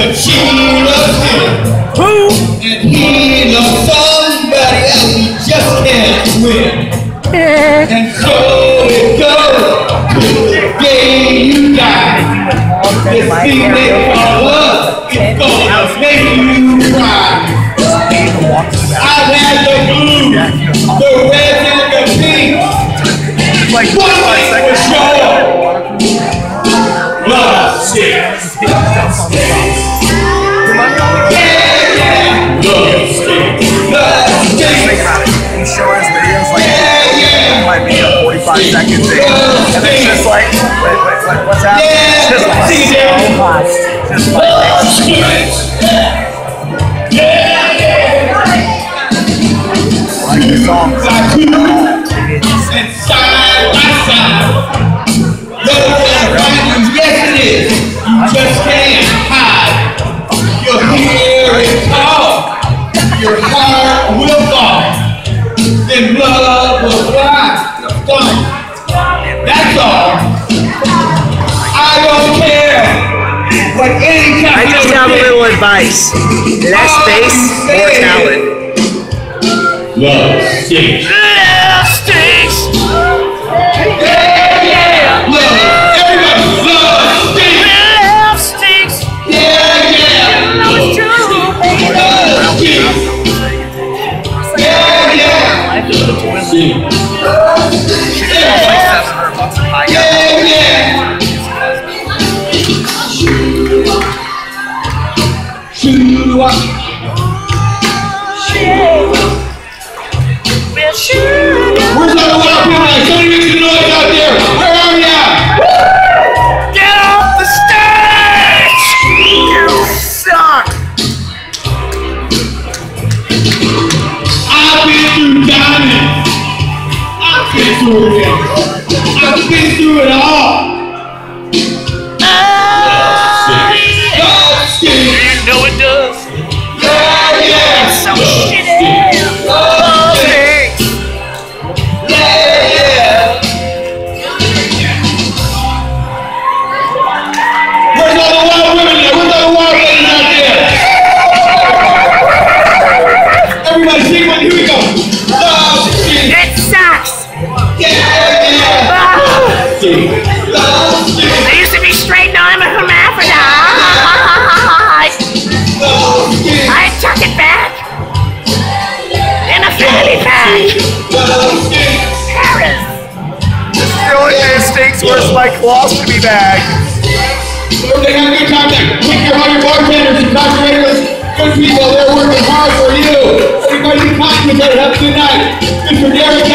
But she loves him. Who? And he loves somebody else he just can't win. and so it goes to the day you die. This they call love is gonna make you cry. I've had the blue, the red, and the pink. Like, One thing for sure, love sticks. I and side by side. Yes it is. You just can't hide. Your hair is tall. Your heart will fall. Then blood will fly. That's all. I don't care what any kind I just have a little advice. Less space, more talent. Love stinks. Love stinks. Love. Everybody, love stinks. Love stinks. Yeah, yeah. It's true. Love stinks. Yeah, yeah. Stinks. Through it. I've been through it all. Love stinks. You know it does. Paris. The only thing that stinks worse than my colostomy bag. They have good there. Take care of all your bartenders and cocktailers. Good people, they're working hard for you. Everybody be kind to each other. Have a good night. Good for Derek